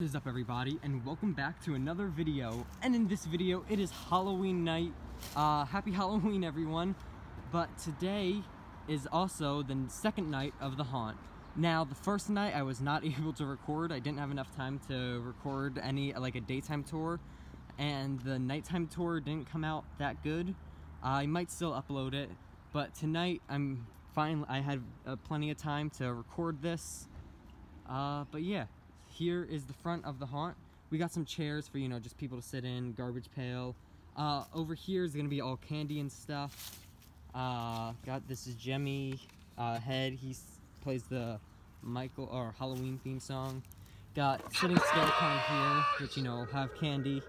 What is up everybody and welcome back to another video. And in this video it is Halloween night. Uh happy Halloween everyone. But today is also the second night of the haunt. Now the first night I was not able to record. I didn't have enough time to record any like a daytime tour. And the nighttime tour didn't come out that good. I might still upload it but tonight I'm fine I had uh, plenty of time to record this. Uh but yeah here is the front of the haunt. We got some chairs for, you know, just people to sit in, garbage pail. Uh, over here is gonna be all candy and stuff. Uh, got, this is Jemmy uh, Head. He plays the Michael, or Halloween theme song. Got Sitting Skeleton here, which, you know, have candy.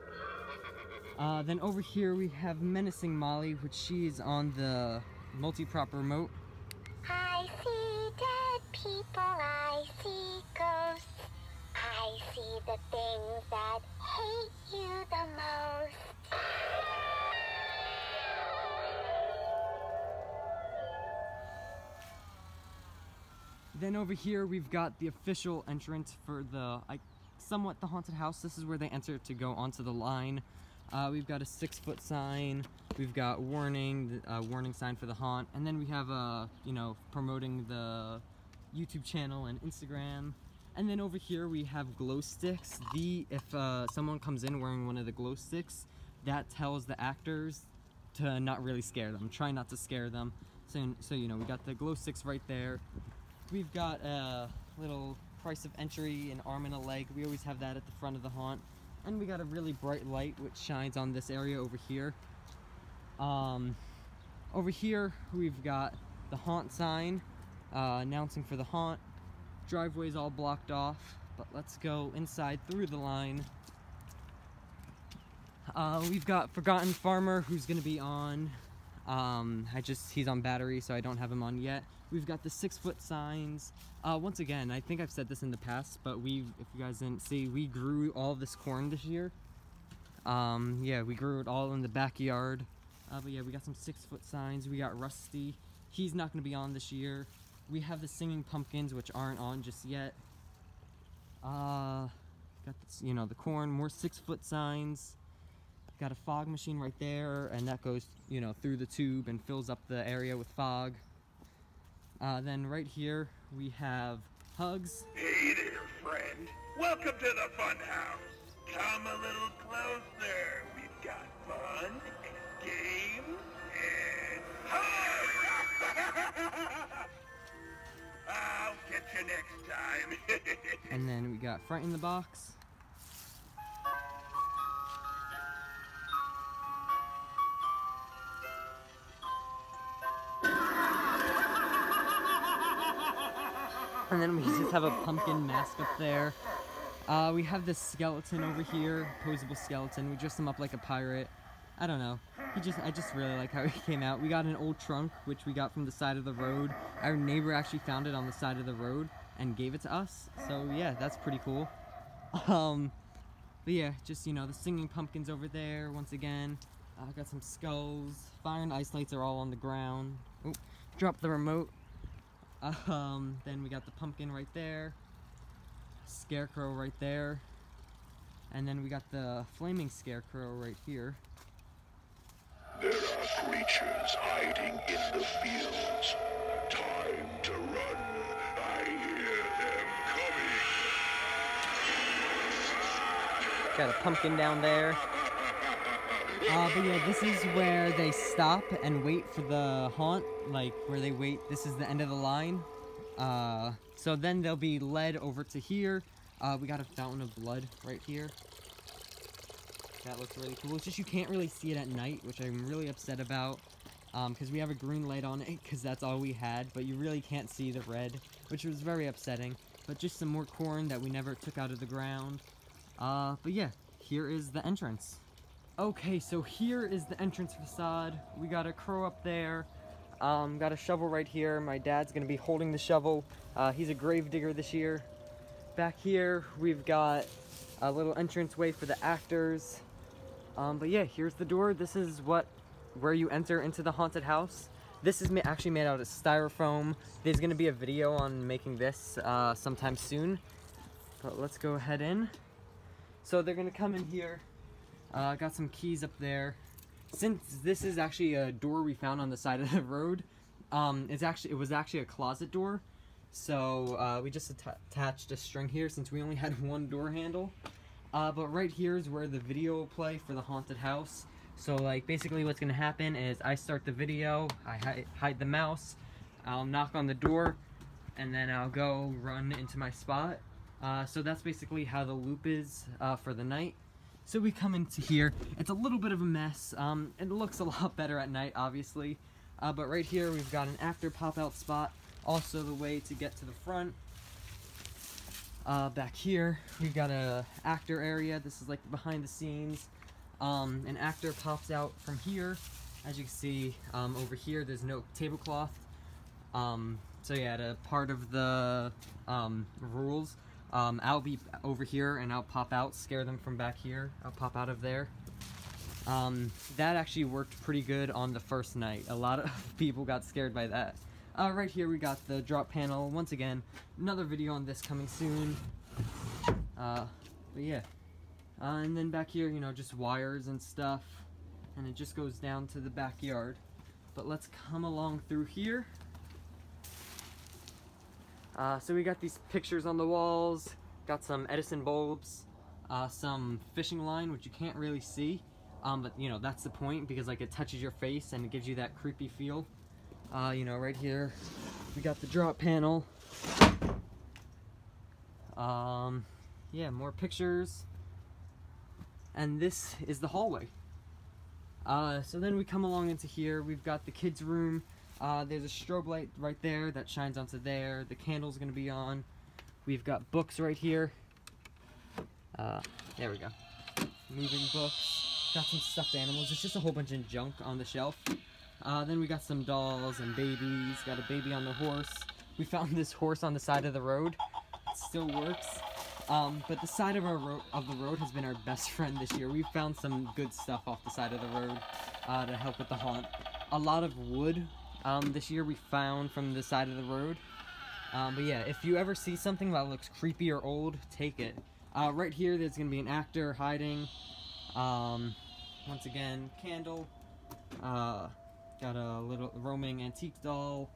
Uh, then over here we have Menacing Molly, which she's on the multi-prop remote. I see dead people, I see see the things that hate you the most. Then over here we've got the official entrance for the, I, somewhat the haunted house. This is where they enter to go onto the line. Uh, we've got a six foot sign. We've got warning, uh, warning sign for the haunt. And then we have, uh, you know, promoting the YouTube channel and Instagram. And then over here we have glow sticks. The, if uh, someone comes in wearing one of the glow sticks, that tells the actors to not really scare them. Try not to scare them. So, so you know, we got the glow sticks right there. We've got a little price of entry, an arm and a leg. We always have that at the front of the haunt. And we got a really bright light which shines on this area over here. Um, over here we've got the haunt sign uh, announcing for the haunt. Driveway's all blocked off, but let's go inside through the line. Uh, we've got Forgotten Farmer who's gonna be on um, I just, he's on battery, so I don't have him on yet. We've got the six foot signs. Uh, once again, I think I've said this in the past, but we, if you guys didn't see, we grew all this corn this year. Um, yeah, we grew it all in the backyard. Uh, but yeah, we got some six foot signs. We got Rusty. He's not going to be on this year. We have the singing pumpkins, which aren't on just yet. Uh, got, this, you know, the corn, more six foot signs. Got a fog machine right there, and that goes, you know, through the tube and fills up the area with fog. Uh, then right here, we have Hugs. Hey there, friend. Welcome to the fun house. Come a little closer. We've got fun, games, and hugs. I'll you next time. And then we got front in the Box. And then we just have a pumpkin mask up there. Uh, we have this skeleton over here, posable skeleton. We dressed him up like a pirate. I don't know. He just, I just really like how he came out. We got an old trunk, which we got from the side of the road. Our neighbor actually found it on the side of the road and gave it to us. So yeah, that's pretty cool. Um, but yeah, just, you know, the singing pumpkins over there, once again. I uh, got some skulls. Fire and ice lights are all on the ground. Oh, drop the remote. Um, then we got the pumpkin right there. Scarecrow right there. And then we got the flaming scarecrow right here. There are creatures hiding in the fields. Time to run. I hear them coming. Got a pumpkin down there. Uh, but yeah, this is where they stop and wait for the haunt, like where they wait. This is the end of the line. Uh, so then they'll be led over to here. Uh, we got a fountain of blood right here. That looks really cool. It's just you can't really see it at night, which I'm really upset about. Because um, we have a green light on it, because that's all we had. But you really can't see the red, which was very upsetting. But just some more corn that we never took out of the ground. Uh, but yeah, here is the entrance. Okay, so here is the entrance facade. We got a crow up there. Um, got a shovel right here. My dad's gonna be holding the shovel. Uh, he's a grave digger this year. Back here, we've got a little entranceway for the actors. Um, but yeah, here's the door. This is what, where you enter into the haunted house. This is ma actually made out of styrofoam. There's gonna be a video on making this uh, sometime soon. But let's go ahead in. So they're gonna come in here. Uh, got some keys up there. Since this is actually a door we found on the side of the road, um, it's actually it was actually a closet door. So uh, we just atta- attached a string here since we only had one door handle. Uh, but right here is where the video will play for the haunted house. So like basically what's gonna happen is I start the video, I hi- hide the mouse, I'll knock on the door, and then I'll go run into my spot. Uh, so that's basically how the loop is uh, for the night. So we come into here. It's a little bit of a mess. Um, it looks a lot better at night, obviously. Uh, but right here we've got an after pop-out spot. Also the way to get to the front. Uh, back here we've got a actor area. This is like behind the scenes. Um, an actor pops out from here. As you can see um, over here, there's no tablecloth. Um, so yeah, the part of the um, rules, um, I'll be over here and I'll pop out, scare them from back here. I'll pop out of there. Um, that actually worked pretty good on the first night. A lot of people got scared by that. Uh, right here we got the drop panel. Once again, another video on this coming soon. Uh, but yeah. Uh, and then back here, you know, just wires and stuff. And it just goes down to the backyard. But let's come along through here. Uh, so we got these pictures on the walls, got some Edison bulbs, uh, some fishing line, which you can't really see. Um, but you know, that's the point because like it touches your face and it gives you that creepy feel. Uh, you know, right here, we got the drop panel. Um, yeah, more pictures. And this is the hallway. Uh, so then we come along into here. We've got the kids' room. Uh, there's a strobe light right there that shines onto there. The candle's gonna be on. We've got books right here. Uh, there we go. Moving books. Got some stuffed animals. It's just a whole bunch of junk on the shelf. Uh, then we got some dolls and babies. Got a baby on the horse. We found this horse on the side of the road. It still works. Um, but the side of our of the road has been our best friend this year. We've found some good stuff off the side of the road uh, to help with the haunt. A lot of wood um, this year we found from the side of the road. Um, but yeah, if you ever see something that looks creepy or old, take it. Uh, right here, there's gonna be an actor hiding. Um, once again, candle. Uh, got a little roaming antique doll.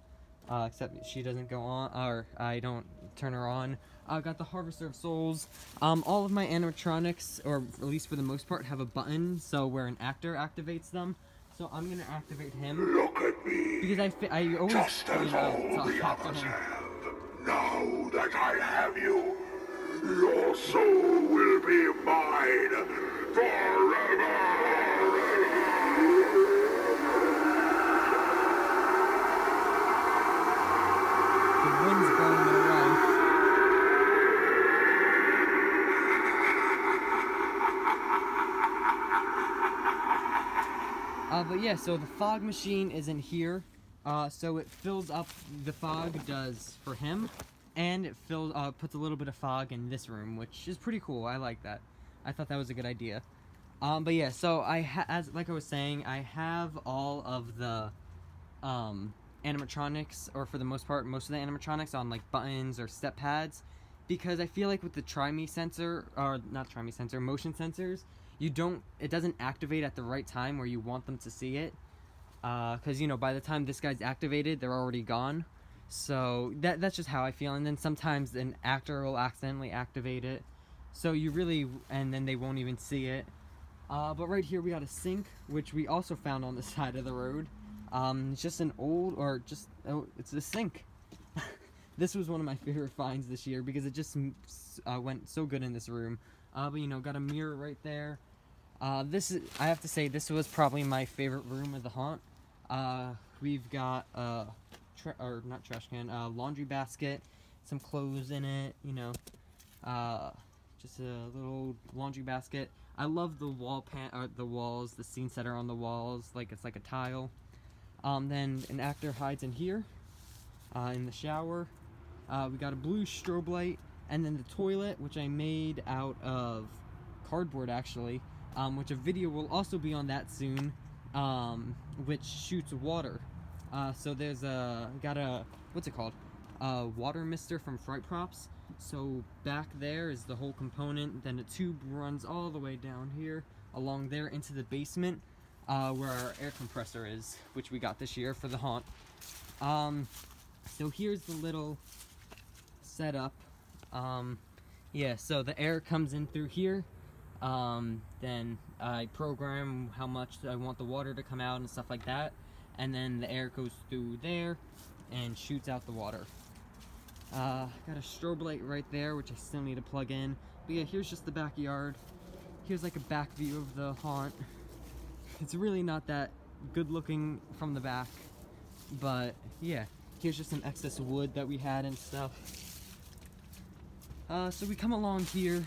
Uh, except she doesn't go on, or I don't turn her on. I got the Harvester of Souls. Um, all of my animatronics, or at least for the most part, have a button, so where an actor activates them. So I'm gonna activate him Look at me. because I, I always Just as know, all the talk to others him. have. Now that I have you, your soul will be mine forever. Uh, but yeah, so the fog machine is in here. Uh, so it fills up, the fog does for him, and it fills, uh, puts a little bit of fog in this room, which is pretty cool. I like that. I thought that was a good idea. Um, but yeah, so I as like I was saying, I have all of the um, animatronics, or for the most part, most of the animatronics on like buttons or step pads, because I feel like with the Try Me sensor, or not Try Me sensor, motion sensors, you don't, it doesn't activate at the right time where you want them to see it, because you know by the time this guy's activated, they're already gone. So that that's just how I feel, and then sometimes an actor will accidentally activate it, so you really, and then they won't even see it. Uh, but right here we got a sink, which we also found on the side of the road. Um, it's just an old, or just, oh, it's a sink. this was one of my favorite finds this year because it just uh, went so good in this room. Uh, but you know, got a mirror right there. Uh, this is, I have to say, this was probably my favorite room of the haunt. Uh, we've got a, or not trash can, a laundry basket, some clothes in it, you know, uh, just a little laundry basket. I love the wall pan, or the walls, the scene setter on the walls, like it's like a tile. Um, then an actor hides in here, uh, in the shower. Uh, we got a blue strobe light, and then the toilet, which I made out of cardboard actually, um, which a video will also be on that soon, um, which shoots water. Uh, so there's a got a what's it called? A water mister from Fright Props. So back there is the whole component. Then a tube runs all the way down here, along there into the basement, uh, where our air compressor is, which we got this year for the haunt. Um, so here's the little setup. Um, yeah, so the air comes in through here. Um, then I program how much I want the water to come out and stuff like that. And then the air goes through there and shoots out the water. Uh, got a strobe light right there, which I still need to plug in. But yeah, here's just the backyard. Here's like a back view of the haunt. It's really not that good looking from the back. But yeah, here's just some excess wood that we had and stuff. Uh, so we come along here.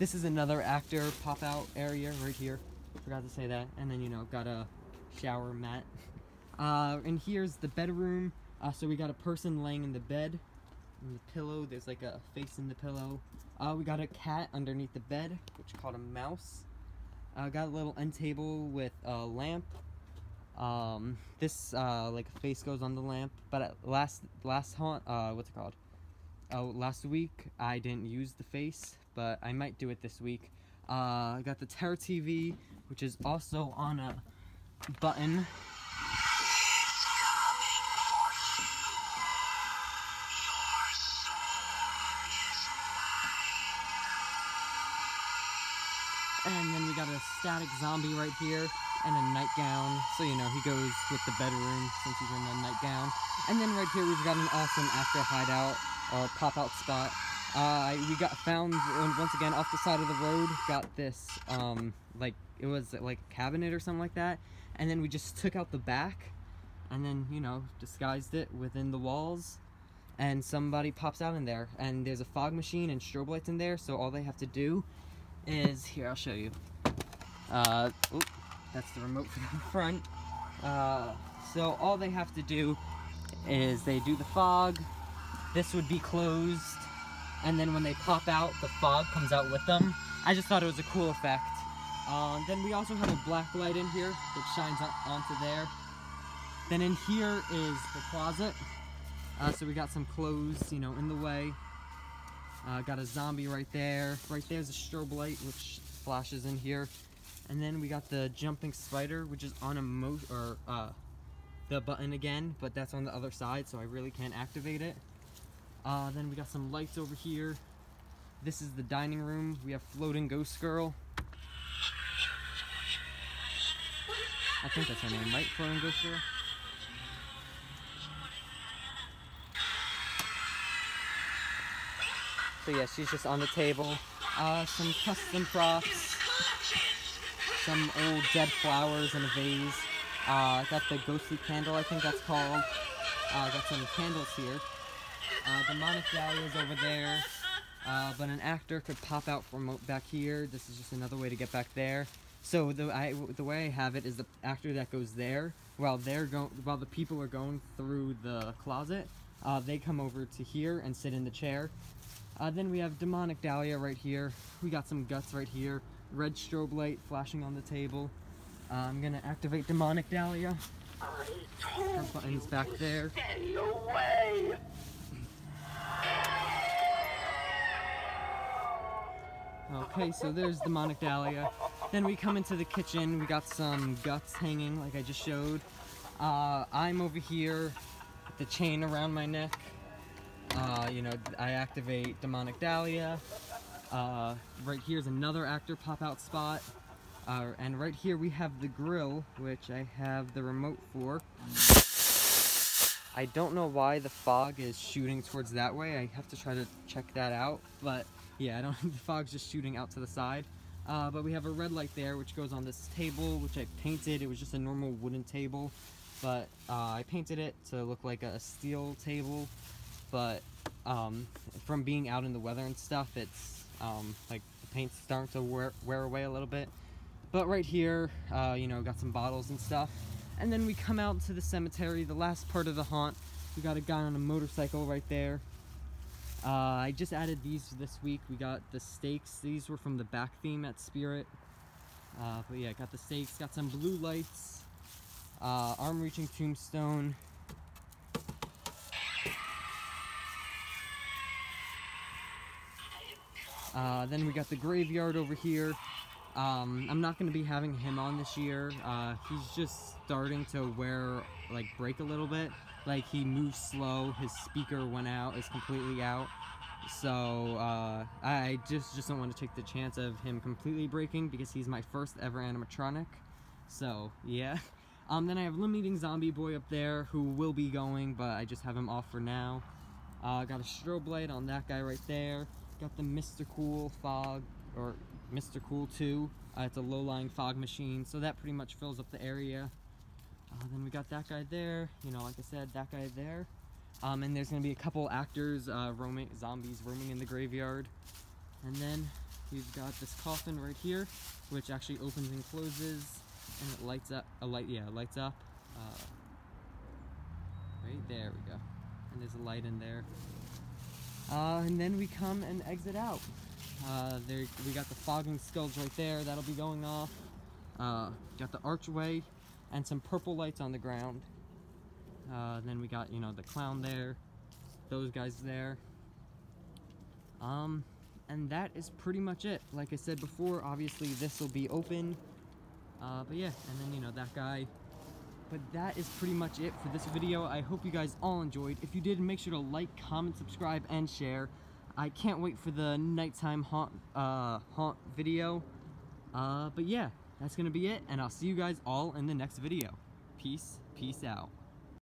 This is another actor pop out area right here. Forgot to say that. And then, you know, got a shower mat. Uh, and here's the bedroom. Uh, so we got a person laying in the bed. In the pillow, there's like a face in the pillow. Uh, we got a cat underneath the bed, which called a mouse. Uh, got a little end table with a lamp. Um, this uh, like a face goes on the lamp, but last last haunt, uh, what's it called? Oh, last week I didn't use the face, but I might do it this week. Uh, I got the Terror TV, which is also on a button. And then we got a static zombie right here and a nightgown. So, you know, he goes with the bedroom since he's in a nightgown. And then right here we've got an awesome after hideout or pop-out spot. Uh, we got found once again off the side of the road. Got this, um, like it was like a cabinet or something like that, and then we just took out the back, and then you know disguised it within the walls, and somebody pops out in there, and there's a fog machine and strobe lights in there. So all they have to do is here. I'll show you. Uh, that's the remote for the front. Uh, so all they have to do is they do the fog. This would be closed and then when they pop out, the fog comes out with them. I just thought it was a cool effect. Um, then we also have a black light in here that shines onto there. Then in here is the closet. Uh, so we got some clothes, you know, in the way. Uh, got a zombie right there. Right there's a strobe light, which flashes in here. And then we got the jumping spider, which is on a mo or uh, the button again, but that's on the other side, so I really can't activate it. Uh, then we got some lights over here. This is the dining room. We have floating ghost girl. I think that's her name, right? Floating ghost girl. So yeah, she's just on the table. Uh, some custom props. Some old dead flowers in a vase. Uh, got the ghostly candle, I think that's called. Uh, got some candles here. Uh, demonic Dahlia is over there. Uh, but an actor could pop out from back here. This is just another way to get back there. So the I, the way I have it is the actor that goes there while they're going while the people are going through the closet. Uh, they come over to here and sit in the chair. Uh, then we have demonic Dahlia right here. We got some guts right here. Red strobe light flashing on the table. Uh, I'm gonna activate demonic Dahlia. Her button's back there. Stay away! Okay, so there's demonic Dahlia. Then we come into the kitchen. We got some guts hanging, like I just showed. Uh, I'm over here with the chain around my neck. Uh, you know, I activate demonic Dahlia. Uh, right here's another actor pop-out spot. Uh, and right here we have the grill, which I have the remote for. I don't know why the fog is shooting towards that way. I have to try to check that out, but yeah, I don't the fog's just shooting out to the side. Uh, but we have a red light there, which goes on this table, which I painted. It was just a normal wooden table, but uh, I painted it to look like a steel table. But um, from being out in the weather and stuff, it's um, like the paint's starting to wear, wear away a little bit. But right here, uh, you know, got some bottles and stuff. And then we come out to the cemetery, the last part of the haunt. We got a guy on a motorcycle right there. Uh, I just added these this week. We got the stakes. These were from the back theme at Spirit. Uh, but yeah, got the stakes, got some blue lights, uh, arm reaching tombstone. Uh, then we got the graveyard over here. Um, I'm not going to be having him on this year. Uh, he's just starting to wear, like, break a little bit. Like, he moves slow. His speaker went out, is completely out. So, uh, I just, just don't want to take the chance of him completely breaking because he's my first ever animatronic. So, yeah. Um, then I have Limiting Zombie Boy up there who will be going, but I just have him off for now. Uh, got a strobe light on that guy right there. Got the Mr. Cool fog, or Mr. Cool 2. Uh, it's a low-lying fog machine, so that pretty much fills up the area. Uh, then we got that guy there. You know, like I said, that guy there. Um, and there's going to be a couple actors, uh, roaming, zombies roaming in the graveyard. And then we've got this coffin right here, which actually opens and closes and it lights up a light yeah lights up uh, right there we go and there's a light in there uh, and then we come and exit out uh, there we got the fogging skulls right there that'll be going off uh, got the archway and some purple lights on the ground uh, then we got you know the clown there those guys there um and that is pretty much it like I said before obviously this will be open uh, but yeah, and then, you know, that guy. But that is pretty much it for this video. I hope you guys all enjoyed. If you did, make sure to like, comment, subscribe, and share. I can't wait for the nighttime haunt, uh, haunt video. Uh, but yeah, that's gonna be it, and I'll see you guys all in the next video. Peace, peace out.